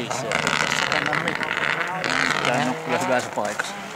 biisiä. Tänne mitään. Tää on kyllä hyvässä paikassa.